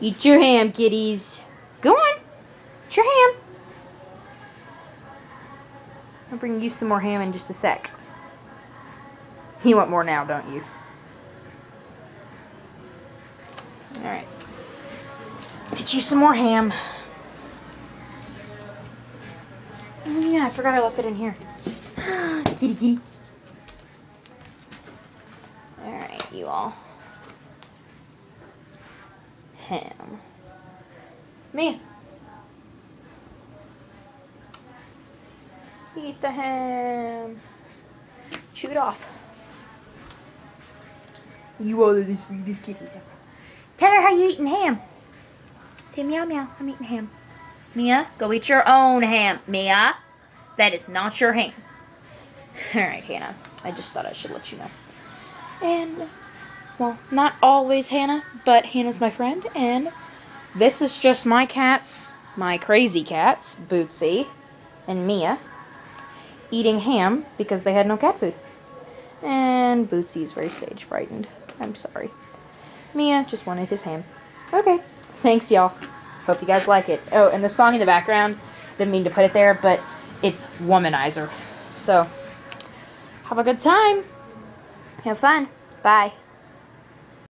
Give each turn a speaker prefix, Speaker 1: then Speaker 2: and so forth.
Speaker 1: Eat your ham, kitties. Go on. Eat your ham. I'll bring you some more ham in just a sec. You want more now, don't you? Alright. Get you some more ham. Oh yeah, I forgot I left it in here. kitty kitty. Alright, you all. Ham. Me. Eat the ham. Chew it off. You are the sweetest kitties ever. Tell her how you eating ham. Say meow meow. I'm eating ham. Mia, go eat your own ham. Mia, that is not your ham. Alright, Hannah. I just thought I should let you know. And, well, not always Hannah, but Hannah's my friend. And this is just my cats, my crazy cats, Bootsy and Mia, eating ham because they had no cat food. And Bootsy is very stage frightened. I'm sorry. Mia just wanted his ham. Okay. Thanks, y'all. Hope you guys like it. Oh, and the song in the background, didn't mean to put it there, but it's Womanizer. So, have a good time. Have fun. Bye.